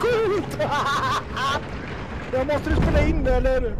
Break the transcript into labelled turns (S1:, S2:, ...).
S1: coolt! Jag måste du spela in det, eller?